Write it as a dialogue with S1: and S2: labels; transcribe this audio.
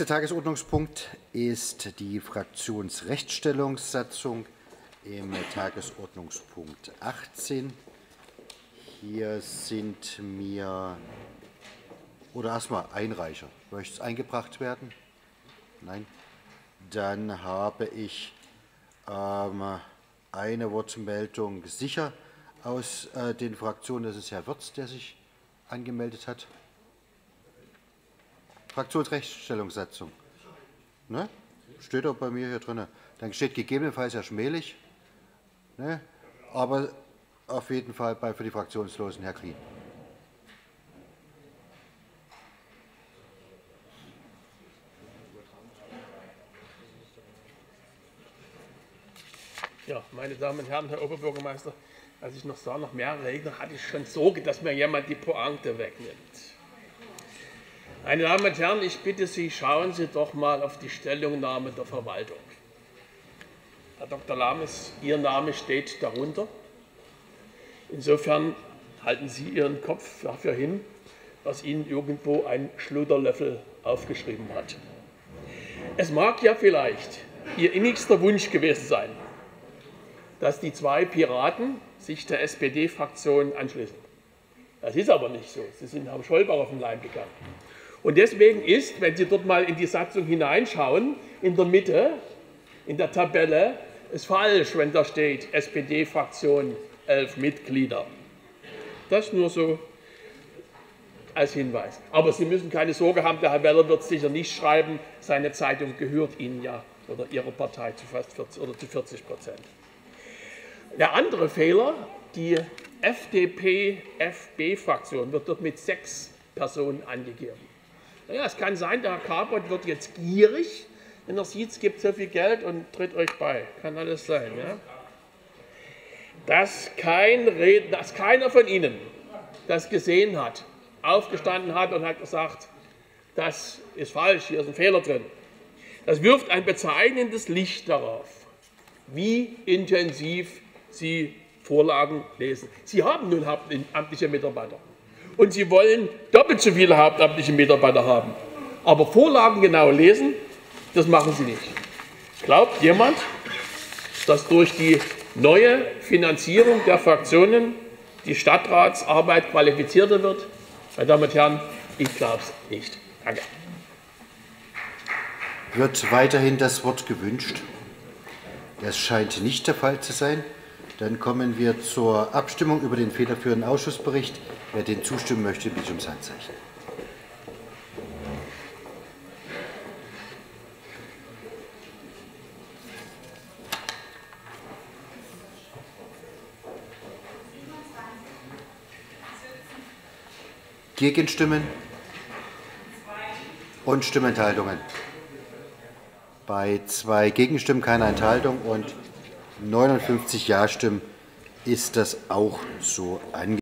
S1: nächste Tagesordnungspunkt ist die Fraktionsrechtsstellungssatzung im Tagesordnungspunkt 18. Hier sind mir, oder erstmal Einreicher. Möchte es eingebracht werden? Nein. Dann habe ich ähm, eine Wortmeldung sicher aus äh, den Fraktionen. Das ist Herr Wirz, der sich angemeldet hat. Fraktionsrechtsstellungssatzung. Ne? Steht auch bei mir hier drin. Dann steht gegebenenfalls Herr Schmelig. Ne? Aber auf jeden Fall bei, für die Fraktionslosen Herr Green.
S2: Ja, meine Damen und Herren, Herr Oberbürgermeister, als ich noch sah, noch mehr Redner, hatte ich schon Sorge, dass mir jemand die Pointe wegnimmt. Meine Damen und Herren, ich bitte Sie, schauen Sie doch mal auf die Stellungnahme der Verwaltung. Herr Dr. Lames, Ihr Name steht darunter. Insofern halten Sie Ihren Kopf dafür hin, was Ihnen irgendwo ein Schludderlöffel aufgeschrieben hat. Es mag ja vielleicht Ihr innigster Wunsch gewesen sein, dass die zwei Piraten sich der SPD-Fraktion anschließen. Das ist aber nicht so. Sie sind Herrn Scholbach auf den Leim gegangen. Und deswegen ist, wenn Sie dort mal in die Satzung hineinschauen, in der Mitte, in der Tabelle, ist falsch, wenn da steht SPD-Fraktion elf Mitglieder. Das nur so als Hinweis. Aber Sie müssen keine Sorge haben, der Herr Weller wird sicher nicht schreiben, seine Zeitung gehört Ihnen ja oder Ihrer Partei zu fast 40 oder zu 40 Prozent. Der andere Fehler, die FDP-FB-Fraktion wird dort mit sechs Personen angegeben. Naja, es kann sein, der Herr Kabot wird jetzt gierig, wenn er sieht, es gibt so viel Geld und tritt euch bei. Kann alles sein. Ja? Dass, kein Redner, dass keiner von Ihnen das gesehen hat, aufgestanden hat und hat gesagt, das ist falsch, hier ist ein Fehler drin. Das wirft ein bezeichnendes Licht darauf, wie intensiv Sie Vorlagen lesen. Sie haben nun hauptamtliche Mitarbeiter und Sie wollen doppelt so viele hauptamtliche Mitarbeiter haben. Aber Vorlagen genau lesen, das machen Sie nicht. Glaubt jemand, dass durch die neue Finanzierung der Fraktionen die Stadtratsarbeit qualifizierter wird? Meine Damen und Herren, ich glaube es nicht. Danke.
S1: Wird weiterhin das Wort gewünscht? Das scheint nicht der Fall zu sein. Dann kommen wir zur Abstimmung über den federführenden Ausschussbericht. Wer den zustimmen möchte, bitte ums Handzeichen. Gegenstimmen und Stimmenthaltungen. Bei zwei Gegenstimmen keine Enthaltung und 59 Ja-Stimmen ist das auch so angenommen.